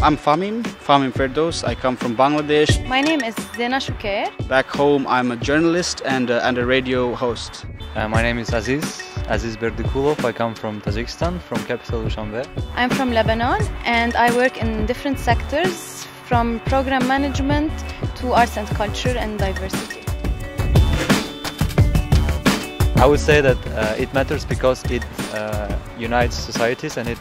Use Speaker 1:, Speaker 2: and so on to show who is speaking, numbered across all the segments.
Speaker 1: I'm Famim, Famim Ferdos. I come from Bangladesh.
Speaker 2: My name is Zena Shuker.
Speaker 1: Back home, I'm a journalist and a, and a radio host.
Speaker 3: Uh, my name is Aziz, Aziz Berdikulov. I come from Tajikistan, from capital Dushanbe.
Speaker 2: I'm from Lebanon and I work in different sectors from program management to arts and culture and diversity.
Speaker 3: I would say that uh, it matters because it uh, unites societies and it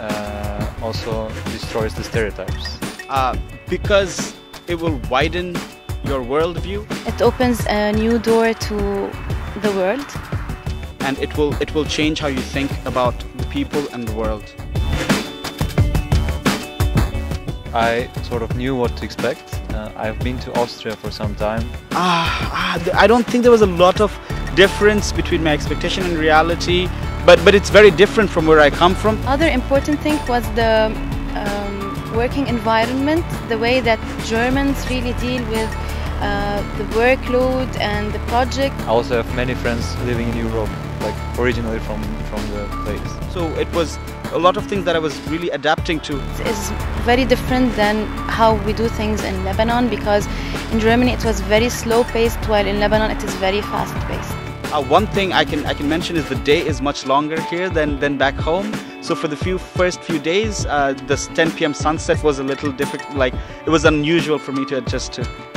Speaker 3: uh, also destroys the stereotypes.
Speaker 1: Uh, because it will widen your worldview
Speaker 2: It opens a new door to the world.
Speaker 1: and it will it will change how you think about the people and the world.
Speaker 3: I sort of knew what to expect. Uh, I've been to Austria for some time.
Speaker 1: Ah, ah, I don't think there was a lot of difference between my expectation and reality, but but it's very different from where I come from.
Speaker 2: Other important thing was the um, working environment, the way that Germans really deal with uh, the workload and the project.
Speaker 3: I also have many friends living in Europe, like originally from, from the place.
Speaker 1: So it was a lot of things that I was really adapting to.
Speaker 2: It's very different than how we do things in Lebanon because in Germany it was very slow paced while in Lebanon it is very fast paced.
Speaker 1: Uh, one thing I can I can mention is the day is much longer here than than back home. So for the few first few days, uh, this 10 p.m. sunset was a little difficult. Like it was unusual for me to adjust to.